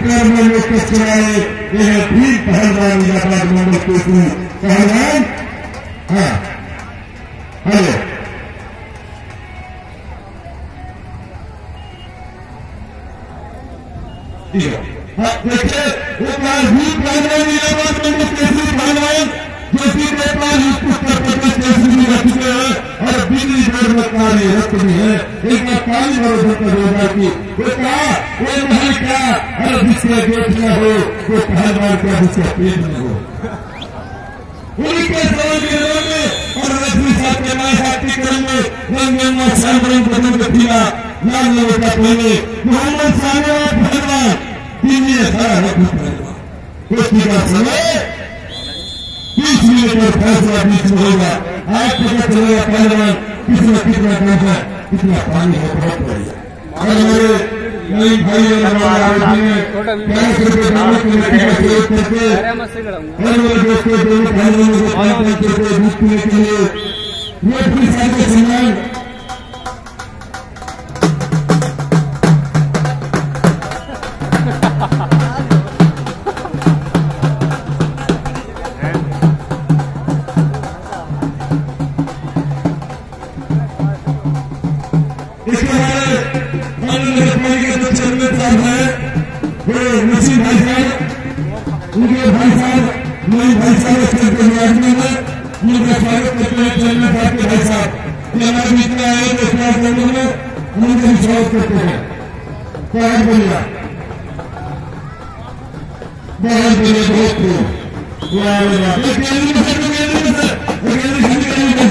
पुरस्कार में लोग चलाए यह भी पहलवान इलाहाबाद मंडल केसरी पहलवान हाँ हेलो है हाँ, देखिए एक बार भी पहलवान इलाहाबाद मंडल केसरी पहलवान जो कि नेपाल उत्तर प्रदेश केसरी में रह चुके हैं और दिल्ली बोर्ड में कार्यरत भी है बार काली भरोसा कर होगा कि वो वो महल क्या हर जिसके गेट में हो वो पहलवान क्या जिसके पेट में हो उनके और साहब के के का पहले का समय और फैसला बीच में होगा आज पता चलेगा पहलवान कितना कितना देखा कितना पानी है, बहुत बढ़िया। और हमारे नई भाई के का प्रयोग करके हर वाले दोस्तों के को दूध के लिए, ये फिर सारे सम्मान इसके हमारे माननीय नगरपालिका के चेयरमैन साहब हैं वो नसीम भाई साहब उनके भाई साहब नई भाई साहब खेल के आदमी में उनका स्वागत करते हैं चेयरमैन साहब के भाई साहब ये हमारे बीच में आए तो स्वागत करने में उनका भी स्वागत करते हैं बहुत बढ़िया बहुत बढ़िया बहुत वाह ये केंद्र में से केंद्र में से केंद्र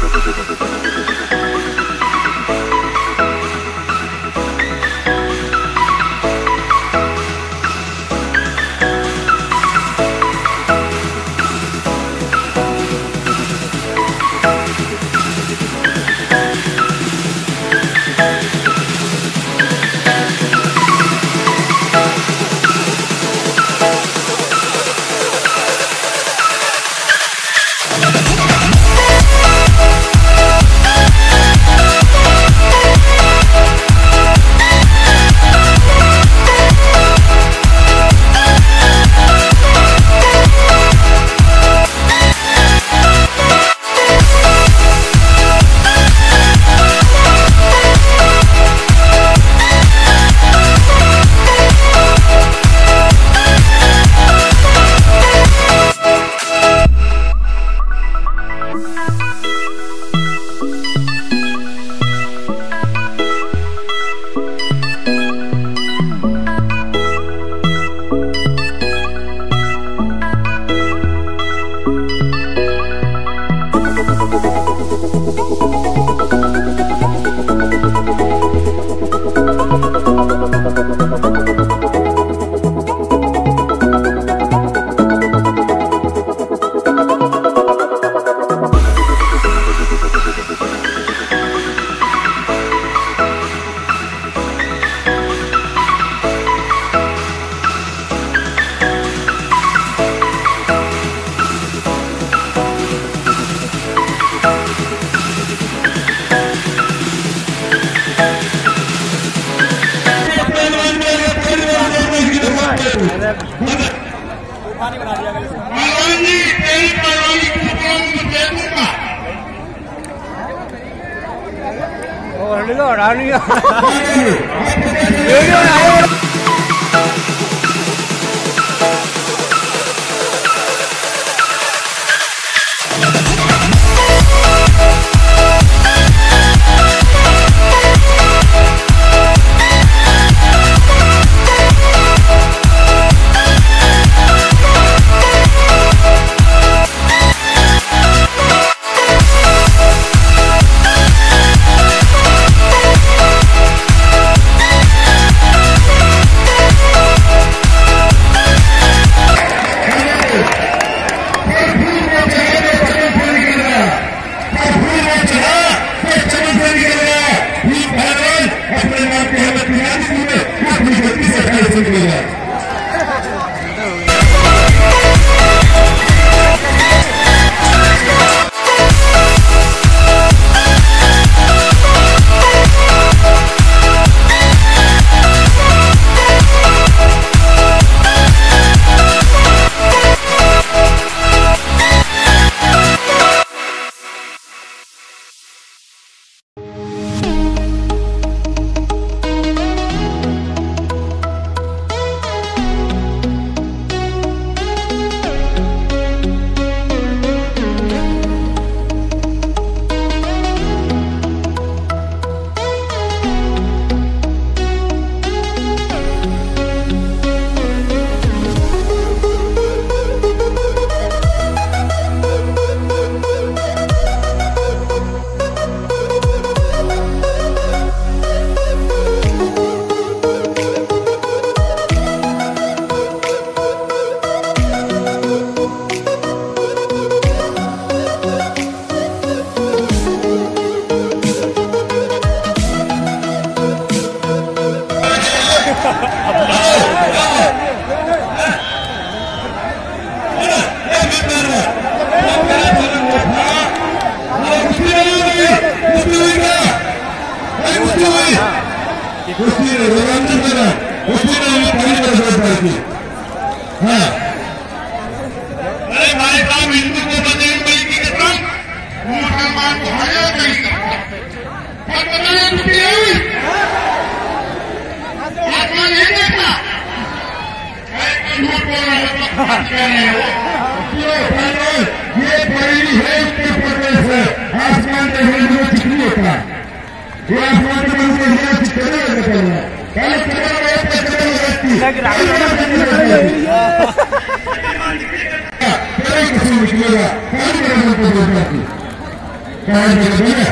Música 라면 열려 나오라 ये बड़ी है उत्तर प्रदेश है आसमान के हिंदू चिकनी होता है ये आसमान के हिंदू हिंदू चिकनी होता है पहले कमर में एक कमर रहती है तेरे किसी निकलेगा कौन मेरे मन को बोलता है कौन मेरे बोले